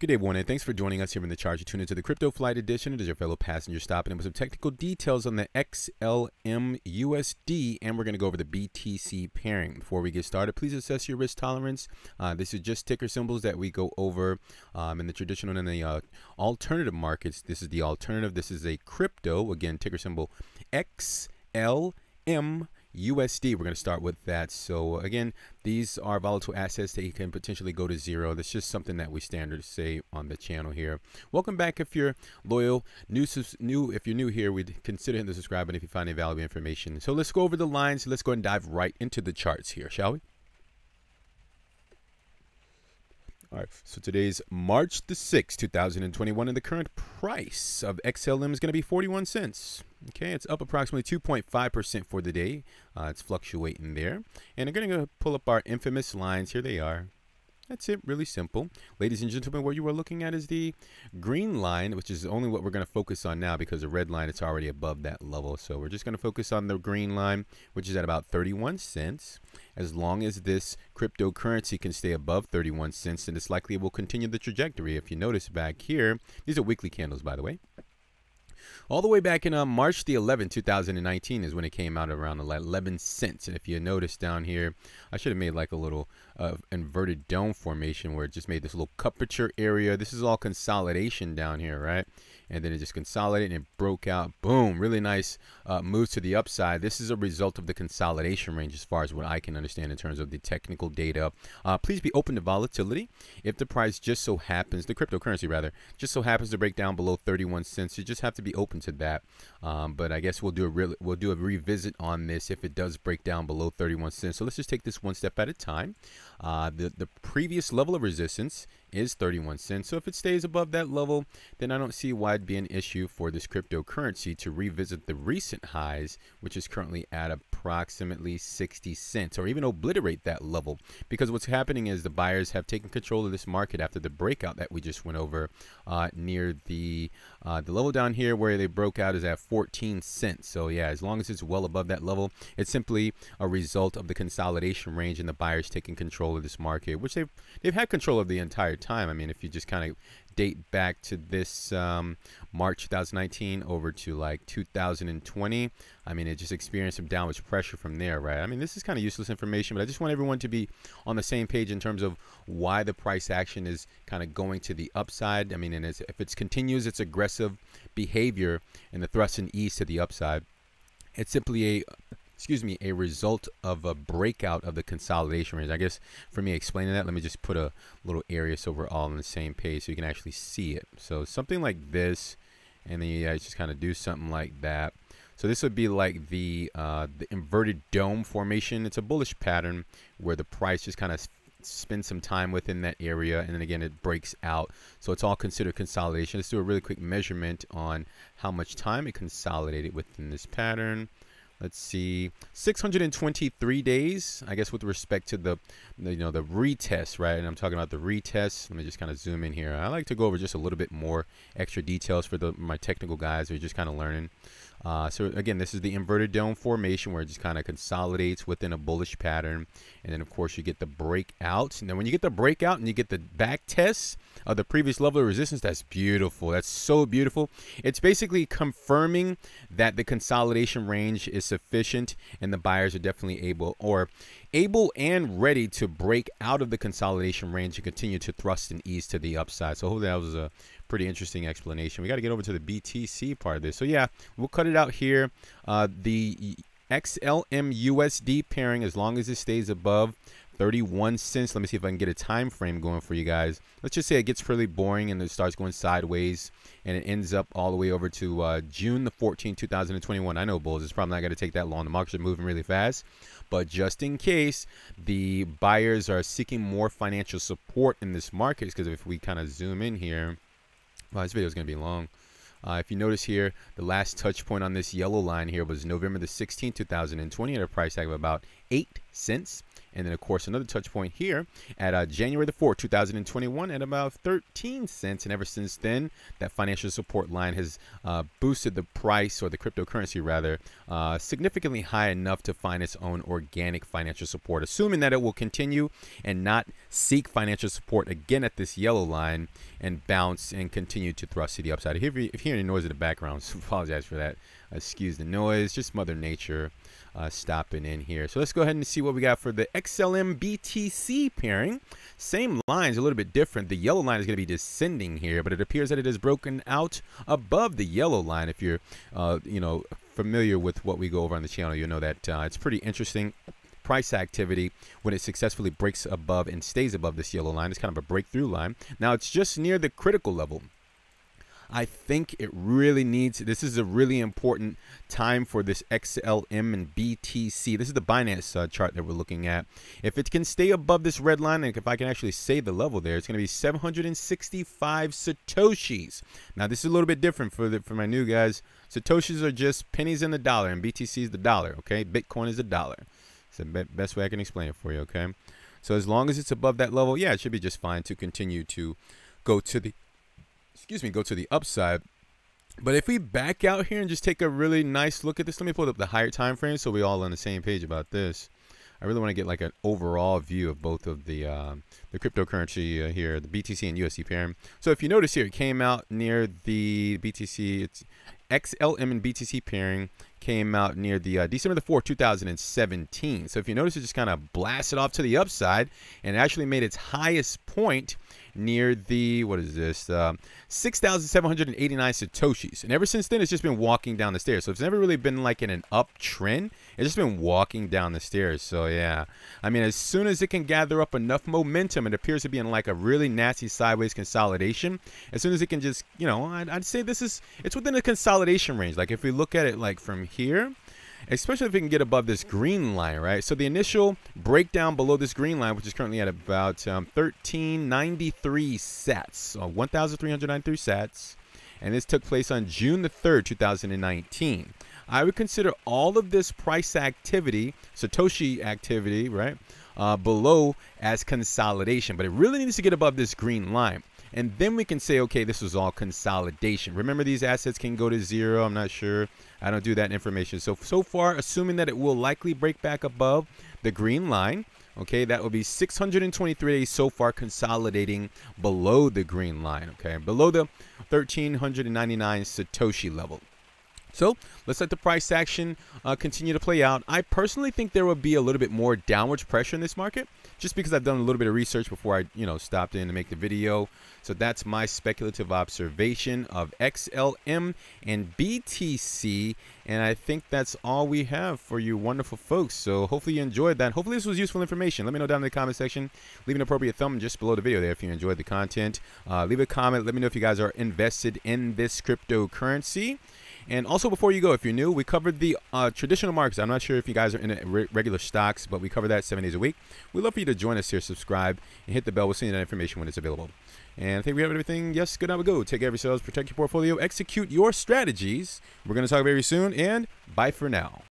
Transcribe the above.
Good day, everyone, and thanks for joining us here in the charge. You tune into the Crypto Flight Edition. It is your fellow passenger stopping in with some technical details on the XLM USD, and we're going to go over the BTC pairing. Before we get started, please assess your risk tolerance. Uh, this is just ticker symbols that we go over um, in the traditional and the uh, alternative markets. This is the alternative. This is a crypto, again, ticker symbol XLM USD. We're going to start with that. So again, these are volatile assets that can potentially go to zero. That's just something that we standard say on the channel here. Welcome back if you're loyal. New, new if you're new here, we'd consider hitting the subscribe button if you find any valuable information. So let's go over the lines. Let's go and dive right into the charts here, shall we? All right, so today's March the 6th, 2021, and the current price of XLM is going to be 41 cents. Okay, it's up approximately 2.5% for the day. Uh, it's fluctuating there. And I'm going to pull up our infamous lines. Here they are. That's it, really simple. Ladies and gentlemen, what you are looking at is the green line, which is only what we're going to focus on now because the red line, it's already above that level. So we're just going to focus on the green line, which is at about 31 cents. As long as this cryptocurrency can stay above 31 cents, then it's likely it will continue the trajectory. If you notice back here, these are weekly candles, by the way. All the way back in uh, March the 11th, 2019 is when it came out around 11 cents. And if you notice down here, I should have made like a little uh, inverted dome formation where it just made this little curvature area. This is all consolidation down here, right? and then it just consolidated and it broke out. Boom, really nice uh, moves to the upside. This is a result of the consolidation range as far as what I can understand in terms of the technical data. Uh, please be open to volatility. If the price just so happens, the cryptocurrency rather, just so happens to break down below 31 cents, you just have to be open to that. Um, but I guess we'll do a real, we'll do a revisit on this if it does break down below 31 cents. So let's just take this one step at a time. Uh, the the previous level of resistance is 31 cents. So if it stays above that level, then I don't see why it'd be an issue for this cryptocurrency to revisit the recent highs, which is currently at approximately 60 cents, or even obliterate that level. Because what's happening is the buyers have taken control of this market after the breakout that we just went over uh, near the uh, the level down here where they broke out is at 14 cents. So yeah, as long as it's well above that level, it's simply a result of the consolidation range and the buyers taking control of this market, which they've they've had control of the entire time. I mean, if you just kind of date back to this um, March 2019 over to like 2020, I mean, it just experienced some downward pressure from there, right? I mean, this is kind of useless information, but I just want everyone to be on the same page in terms of why the price action is kind of going to the upside. I mean, and if it continues its aggressive behavior and the thrust and ease to the upside, it's simply a excuse me, a result of a breakout of the consolidation range. I guess for me explaining that, let me just put a little area so we're all on the same page so you can actually see it. So something like this, and then you guys just kind of do something like that. So this would be like the uh, the inverted dome formation. It's a bullish pattern where the price just kind of spend some time within that area and then again it breaks out so it's all considered consolidation let's do a really quick measurement on how much time it consolidated within this pattern let's see 623 days i guess with respect to the, you know the retest right? And i'm talking about the retest. Let me just kind of zoom in here. I like to go over just a little bit more extra details for the my technical guys who are just kind of learning uh, so again, this is the inverted dome formation where it just kind of consolidates within a bullish pattern. And then of course you get the breakout. And then when you get the breakout and you get the back test of the previous level of resistance, that's beautiful. That's so beautiful. It's basically confirming that the consolidation range is sufficient and the buyers are definitely able or able and ready to break out of the consolidation range and continue to thrust and ease to the upside. So hopefully that was a pretty interesting explanation. We got to get over to the BTC part of this. So yeah, we'll cut it out here. Uh, the XLM USD pairing, as long as it stays above 31 cents. Let me see if I can get a time frame going for you guys. Let's just say it gets pretty boring and it starts going sideways and it ends up all the way over to uh, June the 14th, 2021. I know bulls, it's probably not going to take that long. The markets are moving really fast. But just in case the buyers are seeking more financial support in this market, because if we kind of zoom in here, well, this video is going to be long. Uh, if you notice here, the last touch point on this yellow line here was November the 16th, 2020 at a price tag of about eight cents. And then, of course, another touch point here at uh, January the 4th, 2021, at about 13 cents. And ever since then, that financial support line has uh, boosted the price, or the cryptocurrency rather, uh, significantly high enough to find its own organic financial support. Assuming that it will continue and not seek financial support again at this yellow line and bounce and continue to thrust to the upside. If you hear any noise in the background, so apologize for that. Excuse the noise, just Mother Nature uh, stopping in here. So let's go ahead and see what we got for the XLM BTC pairing. Same lines, a little bit different. The yellow line is going to be descending here, but it appears that it is broken out above the yellow line. If you're, uh, you know, familiar with what we go over on the channel, you'll know that uh, it's pretty interesting price activity when it successfully breaks above and stays above this yellow line. It's kind of a breakthrough line. Now it's just near the critical level. I think it really needs, this is a really important time for this XLM and BTC. This is the Binance uh, chart that we're looking at. If it can stay above this red line, and if I can actually say the level there, it's going to be 765 Satoshis. Now, this is a little bit different for, the, for my new guys. Satoshis are just pennies in the dollar, and BTC is the dollar, okay? Bitcoin is the dollar. It's the be best way I can explain it for you, okay? So as long as it's above that level, yeah, it should be just fine to continue to go to the excuse me, go to the upside. But if we back out here and just take a really nice look at this, let me pull up the higher time frame so we all on the same page about this. I really want to get like an overall view of both of the uh, the cryptocurrency uh, here, the BTC and USD pair. So if you notice here, it came out near the BTC. It's XLM and BTC pairing came out near the uh, December the 4th, 2017. So if you notice, it just kind of blasted off to the upside and actually made its highest point near the what is this uh, 6,789 satoshis. And ever since then, it's just been walking down the stairs. So it's never really been like in an uptrend. It's just been walking down the stairs. So yeah, I mean, as soon as it can gather up enough momentum, it appears to be in like a really nasty sideways consolidation. As soon as it can just, you know, I'd, I'd say this is it's within a consolidation range. Like if we look at it like from here especially if we can get above this green line, right? So the initial breakdown below this green line, which is currently at about um, 1393 sets, so 1,393 sats, and this took place on June the 3rd, 2019. I would consider all of this price activity, Satoshi activity, right, uh, below as consolidation, but it really needs to get above this green line. And then we can say, okay, this was all consolidation. Remember, these assets can go to zero. I'm not sure. I don't do that information. So, so far, assuming that it will likely break back above the green line, okay, that will be 623 days so far consolidating below the green line, okay, below the 1399 Satoshi level. So let's let the price action uh, continue to play out. I personally think there will be a little bit more downwards pressure in this market just because I've done a little bit of research before I, you know, stopped in to make the video. So that's my speculative observation of XLM and BTC. And I think that's all we have for you wonderful folks. So hopefully you enjoyed that. Hopefully this was useful information. Let me know down in the comment section. Leave an appropriate thumb just below the video there if you enjoyed the content. Uh, leave a comment. Let me know if you guys are invested in this cryptocurrency. And also, before you go, if you're new, we covered the uh, traditional markets. I'm not sure if you guys are in re regular stocks, but we cover that seven days a week. We'd love for you to join us here, subscribe, and hit the bell. We'll send you that information when it's available. And I think we have everything. Yes, good. Now we go. Take care of yourselves, protect your portfolio, execute your strategies. We're going to talk very soon, and bye for now.